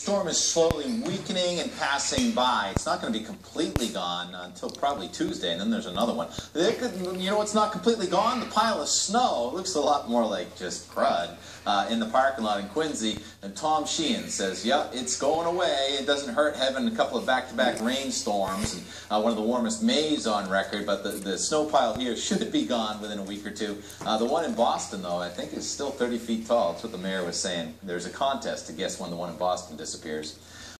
storm is slowly weakening passing by. It's not going to be completely gone until probably Tuesday, and then there's another one. Could, you know what's not completely gone? The pile of snow. Looks a lot more like just crud uh, in the parking lot in Quincy. And Tom Sheehan says, yep, it's going away. It doesn't hurt having a couple of back-to-back -back rainstorms and uh, one of the warmest Mays on record, but the, the snow pile here should be gone within a week or two. Uh, the one in Boston, though, I think is still 30 feet tall. That's what the mayor was saying. There's a contest to guess when the one in Boston disappears.